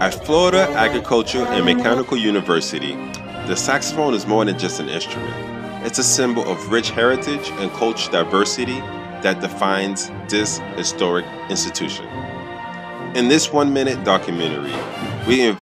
At Florida Agricultural and Mechanical University, the saxophone is more than just an instrument. It's a symbol of rich heritage and cultural diversity that defines this historic institution. In this one minute documentary, we